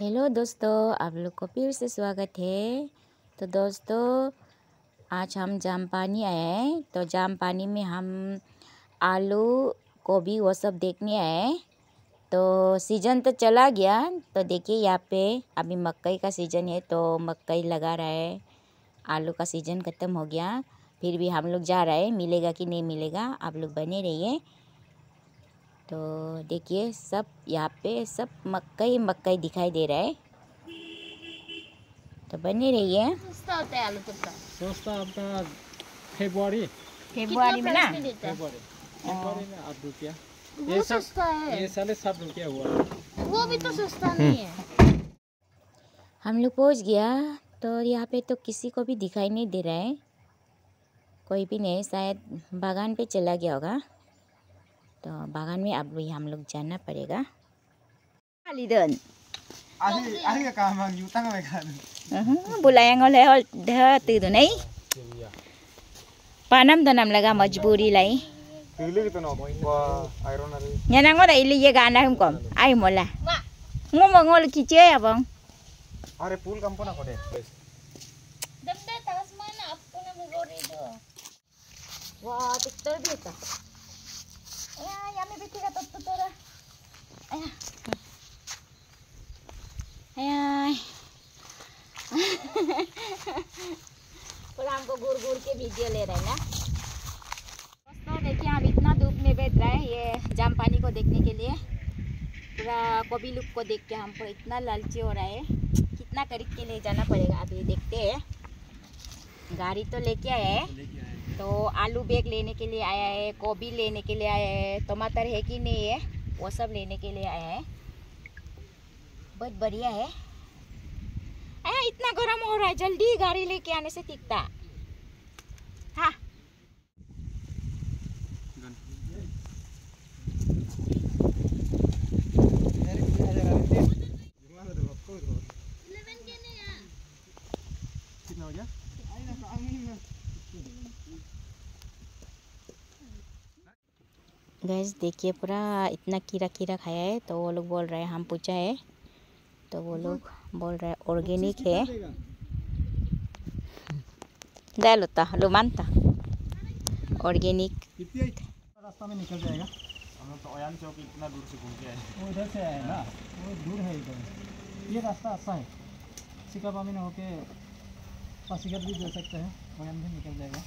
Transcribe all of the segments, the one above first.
Hello दोस्तों। आप लोग को फिर से स्वागत है। तो दोस्तों, आज हम जाम पानी आए हैं। तो जाम पानी में हम आलू, गोभी, वो सब देखने आए हैं। तो सीज़न तो चला गया। तो देखिए, यहाँ पे अभी मकई का सीज़न है तो मकई लगा रहा है। आलू का सीज़न ख़त्म हो गया। फिर भी हम लोग जा रहे हैं। मिलेगा कि नहीं मिलेगा, आप लोग बने रहिए। तो देखिए सब यहाँ पे सब मकई मकई दिखाई दे रहा है। तो बने रहिए सस्ता होता है आलू चप्पा सस्ता आपका फेब्रुआरी। फेब्रुआरी में ना? है। फेब्रुआरी। फेब्रुआरी में आठ रुपया। ये सस्ता है। ये साढ़े सात रुपया हुआ वो भी तो सस्ता नहीं है। हम लोग पहुँच गया तो यहाँ पे तो किसी को भी दिखाई नहीं दे रहा है। कोई भी नहीं शायद बागान पे चला गया होगा। तो बागान में अब भी हम लोग जाना पड़ेगा Aliden. Ahli ahli ka kamang utang ka kan. Uh-huh. Bulay ang oleh ol dah tu tu nai. Panam to nam laga majburi lai. Pili gitu no. Wah, iron ari. Nya nang ora ili ye gana hum kom. Ai mola. Ngom ngol ki che ya bang. Are pool kampana kode. दबदे तास माना आपको ना भिगोरी video ले रहे हैं ना दोस्तों देखिए हम इतना धूप में बैठ रहे हैं ये जाम पानी को देखने के लिए। पूरा कोबी लुक को देख के हमको इतना लालची हो रहा है। कितना करीब के लिए जाना पड़ेगा, अभी देखते हैं। गाड़ी तो लेके आया है। तो आलू बैग लेने के लिए आया है, गोभी लेने के लिए आया है, टमाटर है कि नहीं है, वो सब लेने के लिए आया है। बहुत बढ़िया है। आया, इतना गर्म हो रहा है, जल्दी गाड़ी लेके आने से दिखता। गैस देखिए पूरा इतना कीड़ा कीड़ा खाया है तो वो लोग बोल रहे हैं हम पूछा है। तो वो लोग बोल रहे हैं ऑर्गेनिक है। दे लोता लो मानता। ऑर्गेनिक। कितनी रास्ता में निकल जाएगा। हम तो ओयान चौक इतना दूर से घूम के आए। वो इधर से आए ना? वो दूर है इधर। ये रास्ता अच्छा है। सिकाबामी में होके पासीघाट भी जा सकते हैं। ओयान भी निकल जाएगा।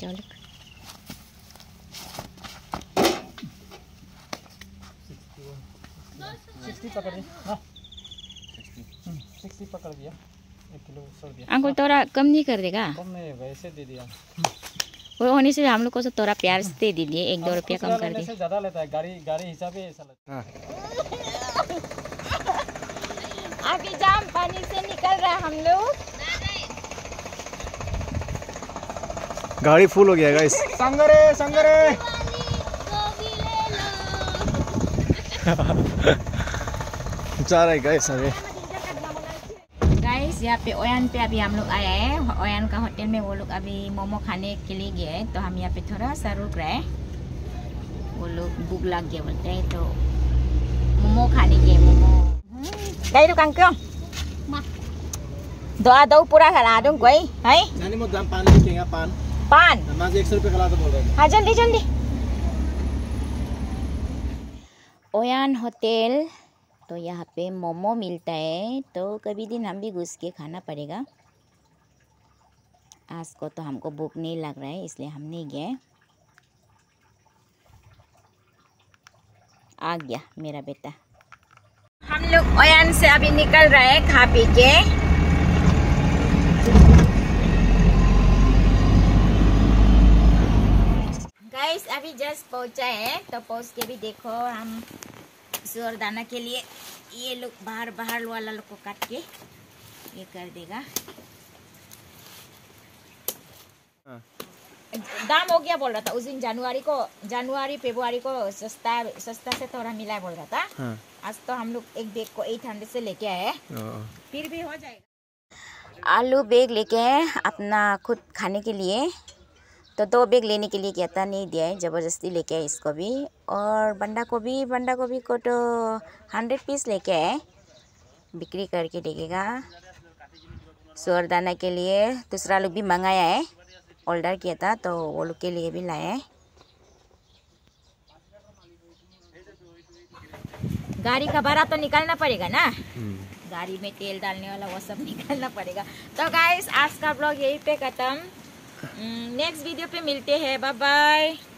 चलो सिक्सटी पकड़ दी हाँ सिक्सटी पकड़ दिया एक किलो सौ दिया अंकुल तोरा कम नहीं कर देगा? कम नहीं वैसे दे दिया। वो होने से हम लोग को तो तोरा प्यार से दे दीजिए एक दो रुपया कम कर लेने दे। से ज़्यादा लेता है गाड़ी गाड़ी हिसाब ही ऐसा लगता है। अभी जाम पानी से निकल रहा है हम लोग। गाड़ी फुल हो गया गाइस संगरे संगरे. जा रहे गाइस अभी. गाइस यहाँ पे ओयान पे अभी हम लोग आए हैं। ओयान का होटल में वो लोग अभी मोमो खाने के लिए गए हैं तो हम यहाँ पे थोड़ा सा रुक रहे हैं। वो लोग भूख लग गया बोलते हैं तो मोमो खाने गए momo. đây đâu càng cương पूरा खला दूँ कोई? है? नानी मो दाम पान लेके पान पान। नमाज़ एक सौ रुपये तो हाँ जल्दी जल्दी। ओयान होटल तो यहाँ पे मोमो मिलता है तो कभी दिन हम भी घुस के खाना पड़ेगा। आज को तो हमको भूख नहीं लग रहा है इसलिए हम नहीं गए। आ गया मेरा बेटा। हम लोग ओयान से अभी निकल रहे हैं खा पी के। गाइस अभी जस्ट पहुँचा है तो पहुँच के भी देखो हम सुअर दाना के लिए ये लोग बाहर बाहर वाला लोग को काट के ये कर देगा। दाम हो गया बोल रहा था उस दिन जनवरी को जनवरी फरवरी को सस्ता सस्ता से थोड़ा मिला है बोल रहा था। हाँ। आज तो हम लोग एक बैग को एट हंड्रेड से लेके आए हैं। फिर भी हो जाएगा। आलू बैग लेके आए अपना खुद खाने के लिए। तो दो बैग लेने के लिए कहता नहीं दिया है ज़बरदस्ती लेके आए इसको भी। और बंडा गोभी बंडा गोभी को तो हंड्रेड पीस लेके आए। बिक्री करके देखेगा। सुअर दाना के लिए दूसरा लोग भी मंगाया है। ऑर्डर किया था तो वो लोग के लिए भी लाया है। गाड़ी का भाड़ा तो निकालना पड़ेगा ना? गाड़ी में तेल डालने वाला वो सब निकालना पड़ेगा। तो गाइस आज का ब्लॉग यहीं पे ख़त्म। नेक्स्ट वीडियो पे मिलते हैं. Bye bye